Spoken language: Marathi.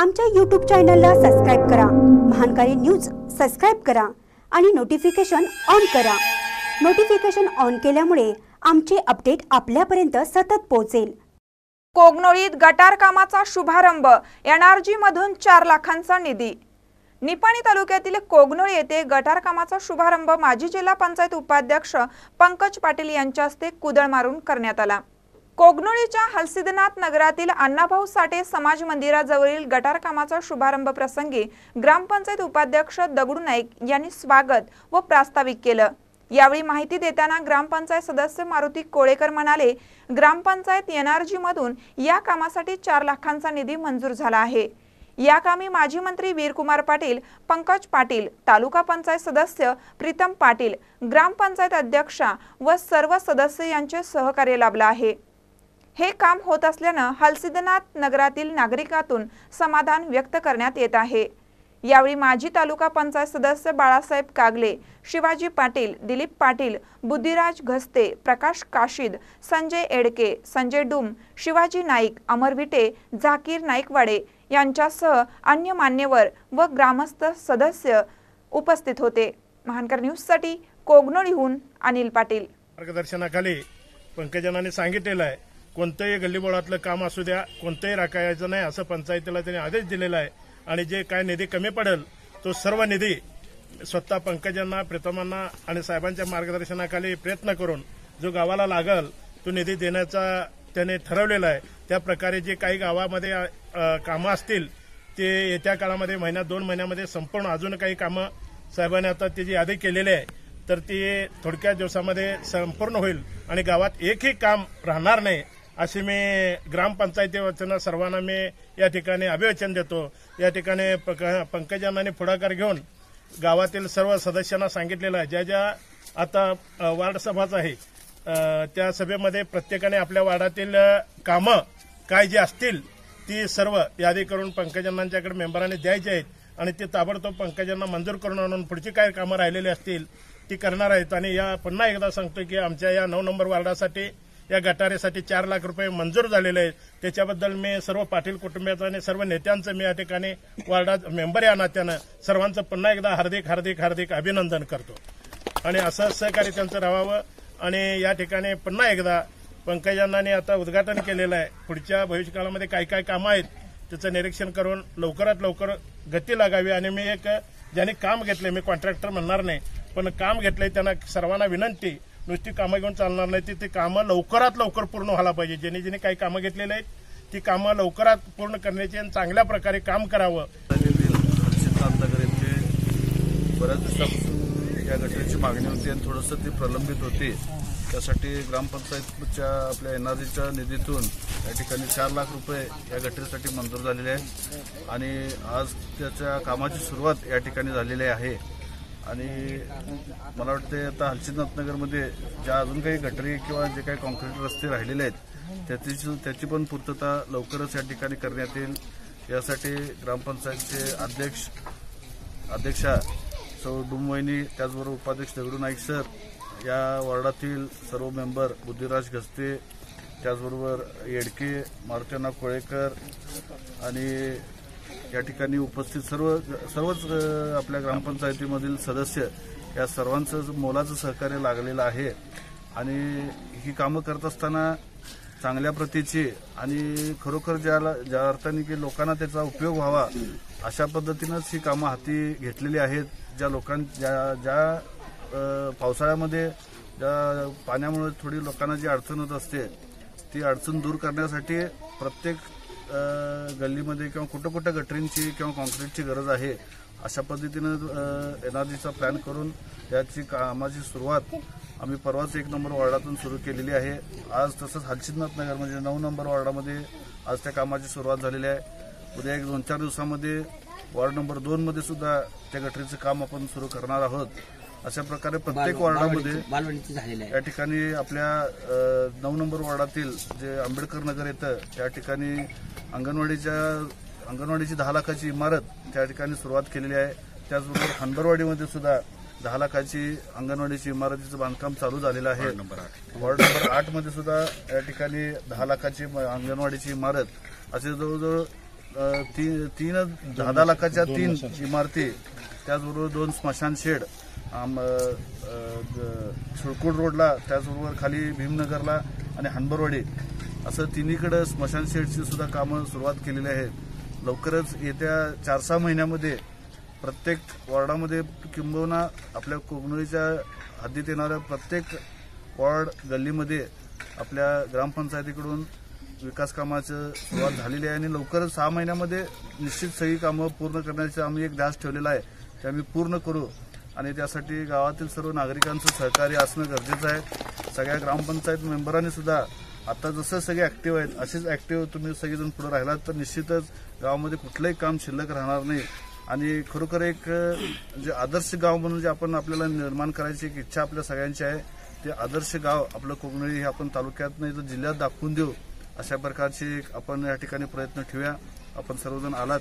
आमच्या यूट्यूब चॅनलला सबस्क्राईब करा. महानकारी न्यूज सबस्क्राईब करा आणि नोटिफिकेशन ऑन करा. नोटिफिकेशन ऑन केल्यामुळे आमचे अपडेट आपल्यापर्यंत सतत पोहोचेल. कोगनोळीत गटार कामाचा शुभारंभ एनआरजी मधून चार लाखांचा निधी. निपाणी तालुक्यातील कोगनोळी येथे गटार कामाचा शुभारंभ माजी जिल्हा पंचायत उपाध्यक्ष पंकज पाटील यांच्या हस्ते कुदळ मारून करण्यात आला. कोगनोळीच्या हलसिद्धनाथ नगरातील अण्णाभाऊ साठे समाज मंदिराजवळील गटार कामाचा शुभारंभ प्रसंगी ग्रामपंचायत उपाध्यक्ष दगडू नाईक यांनी स्वागत व प्रास्ताविक केलं. यावेळी माहिती देताना ग्रामपंचायत सदस्य मारुती कोळेकर म्हणाले ग्रामपंचायत एनआरजी मधून या कामासाठी चार लाखांचा निधी मंजूर झाला आहे. या कामी माजी मंत्री वीरकुमार पाटील पंकज पाटील तालुका पंचायत सदस्य प्रीतम पाटील ग्रामपंचायत अध्यक्षा व सर्व सदस्य यांचे सहकार्य लाभलं आहे. हे काम होत असल्यानं हलसिद्धनाथ नगरातील नागरिकातून समाधान व्यक्त करण्यात येत आहे. यावेळी माजी तालुका पंचायत सदस्य बाळासाहेब कागले शिवाजी पाटील दिलीप पाटील बुद्धिराज घस्ते प्रकाश काशीद संजय एडके संजय डुम शिवाजी नाईक अमर विटे झाकीर नाईकवाडे यांच्यासह अन्य मान्यवर व ग्रामस्थ सदस्य उपस्थित होते. महानकर न्यूजसाठी कोगनोळीहून अनिल पाटील. मार्गदर्शनाखाली पंकजनाने सांगितलेलं आहे कोणतंही गल्लीबोळातलं काम असू द्या कोणतंही राखायचं नाही असं पंचायतीला त्यांनी आदेश दिलेला आहे. आणि जे काय निधी कमी पडेल तो सर्व निधी स्वतः पंकजांना प्रीतमांना आणि साहेबांच्या मार्गदर्शनाखाली प्रयत्न करून जो गावाला लागल तो निधी देण्याचा त्याने ठरवलेला आहे. त्या प्रकारे जे काही गावामध्ये कामं असतील ते येत्या काळामध्ये महिन्यात दोन महिन्यामध्ये संपूर्ण अजून काही कामं साहेबांनी आता त्याची यादी केलेली आहे तर ती थोडक्या दिवसामध्ये संपूर्ण होईल. आणि गावात एकही काम राहणार नाही. असे मी ग्रामपंचायती वतीनं सर्वांना मी या ठिकाणी अभिवचन देतो. या ठिकाणी पंकजांनी पुढाकार घेऊन गावातील सर्व सदस्यांना सांगितलेलं आहे. ज्या ज्या आता वार्ड सभाच आहे त्या सभेमध्ये प्रत्येकाने आपल्या वार्डातील कामं काय जी असतील ती सर्व यादी करून पंकजांनाच्याकडे मेंबरांनी द्यायची आहेत. आणि ते ताबडतोब पंकजांना मंजूर करून आणून पुढची काय कामं राहिलेली असतील ती करणार आहेत. आणि या पुन्हा एकदा सांगतो की आमच्या या नऊ नंबर वार्डासाठी या गटारेसाठी चार लाख रुपये मंजूर झालेले आहेत. त्याच्याबद्दल मी सर्व पाटील कुटुंबियाचं आणि सर्व नेत्यांचं मी या ठिकाणी वार्डात मेंबर या नात्यानं सर्वांचं पुन्हा एकदा हार्दिक हार्दिक हार्दिक अभिनंदन करतो. आणि असं सहकार्य त्यांचं राहावं आणि या ठिकाणी पुन्हा एकदा पंकजांनी आता उद्घाटन केलेलं आहे. पुढच्या भविष्यकाळामध्ये काय काय कामं आहेत त्याचं निरीक्षण करून लवकरात लवकर गती लागावी. आणि मी एक ज्यांनी काम घेतले मी कॉन्ट्रॅक्टर म्हणणार नाही पण काम घेतले त्यांना सर्वांना विनंती नुसती कामं घेऊन चालणार नाही. ती ती कामं लवकरात लवकर पूर्ण व्हायला पाहिजे. ज्याने ज्याने काही कामं घेतलेली आहेत ती कामं लवकरात पूर्ण करण्याची आणि चांगल्या प्रकारे काम करावं. बऱ्याच दिवसापासून या घटनेची मागणी होती आणि थोडंसं ती प्रलंबित होती. त्यासाठी ग्रामपंचायतच्या आपल्या एनआरजीच्या निधीतून या ठिकाणी चार लाख रुपये या गटरीसाठी मंजूर झालेले आहेत. आणि आज त्याच्या कामाची सुरुवात या ठिकाणी झालेली आहे. आणि मला वाटते आता हलसिद्धनाथनगरमध्ये ज्या अजून काही गटरी किंवा जे काही कॉन्क्रीट रस्ते राहिलेले आहेत त्याची त्याची पण पूर्तता लवकरच या ठिकाणी करण्यात येईल. यासाठी ग्रामपंचायतचे अध्यक्ष अध्यक्षा सौ डुमवहिनी त्याचबरोबर उपाध्यक्ष दगडू नाईक सर या वॉर्डातील सर्व मेंबर बुद्धिराज घस्ते त्याचबरोबर येडके मारुतीना कोळेकर आणि या ठिकाणी उपस्थित सर्व सर्वच आपल्या ग्रामपंचायतीमधील सदस्य या सर्वांचं मोलाचं सहकार्य लागलेलं आहे. आणि ही कामं करत असताना चांगल्या प्रतीची आणि खरोखर ज्याला ज्या अर्थाने की लोकांना त्याचा उपयोग व्हावा अशा पद्धतीनंच ही कामं हाती घेतलेली आहेत. ज्या लोकां ज्या ज्या पावसाळ्यामध्ये ज्या पाण्यामुळे थोडी लोकांना जी अडचण होत असते ती अडचण दूर करण्यासाठी प्रत्येक गल्लीमध्ये किंवा कुठं कुठं गटरींची किंवा कॉन्क्रीटची गरज आहे अशा पद्धतीनं एनआरजीचा प्लॅन करून याची कामाची सुरुवात आम्ही परवाच एक नंबर वॉर्डातून सुरू केलेली आहे. आज तसंच हलसिद्धनाथ नगर म्हणजे नऊ नंबर वॉर्डामध्ये आज त्या कामाची सुरुवात झालेली आहे. उद्या एक दोन चार दिवसामध्ये वॉर्ड नंबर दोनमध्ये सुद्धा त्या गटरीचं काम आपण सुरू करणार आहोत. अशा प्रकारे प्रत्येक वॉर्डामध्ये बालवाडीची झालेली आहे. या ठिकाणी आपल्या नऊ नंबर वॉर्डातील जे आंबेडकर नगर येतं त्या ठिकाणी अंगणवाडीच्या अंगणवाडीची दहा लाखाची इमारत त्या ठिकाणी सुरुवात केलेली आहे. त्याचबरोबर हंबरवाडीमध्ये सुद्धा दहा लाखाची अंगणवाडीची इमारतीचं बांधकाम चालू झालेलं आहे. वॉर्ड नंबर आठ. मध्ये सुद्धा या ठिकाणी दहा लाखाची अंगणवाडीची इमारत असे जवळजवळ तीन दहा दहा लाखाच्या तीन इमारती त्याचबरोबर दोन स्मशान शेड आम अ, ग- रोडला त्याचबरोबर खाली भीमनगरला आणि हनबरवाडी असं तिन्हीकडं स्मशान शेडची सुद्धा कामं सुरुवात केलेली आहेत लवकरच येत्या चार सहा महिन्यामध्ये प्रत्येक वॉर्डामध्ये किंबहुना आपल्या कोगनोळीच्या हद्दीत येणाऱ्या प्रत्येक वॉर्ड गल्लीमध्ये आपल्या ग्रामपंचायतीकडून विकास कामाचं सुरुवात झालेली आहे आणि लवकरच सहा महिन्यामध्ये निश्चित सगळी कामं पूर्ण करण्याचा आम्ही एक ध्यास ठेवलेला आहे. ते आम्ही पूर्ण करू. आणि त्यासाठी गावातील सर्व नागरिकांचं सहकार्य असणं गरजेचं आहे. सगळ्या ग्रामपंचायत मेंबरांनी सुद्धा आता जसं सगळे ऍक्टिव्ह आहेत असेच ऍक्टिव्ह तुम्ही सगळेजण पुढे राहिलात तर निश्चितच गावामध्ये कुठलंही काम शिल्लक राहणार नाही. आणि खरोखर एक जे आदर्श गाव म्हणून जे आपण आपल्याला निर्माण करायची एक इच्छा आपल्या सगळ्यांची आहे ते आदर्श गाव आपलं कोकणळी हे आपण तालुक्यात नाही तर जिल्ह्यात दाखवून देऊ अशा प्रकारचे आपण या ठिकाणी प्रयत्न ठेवूया. आपण सर्वजण आलात.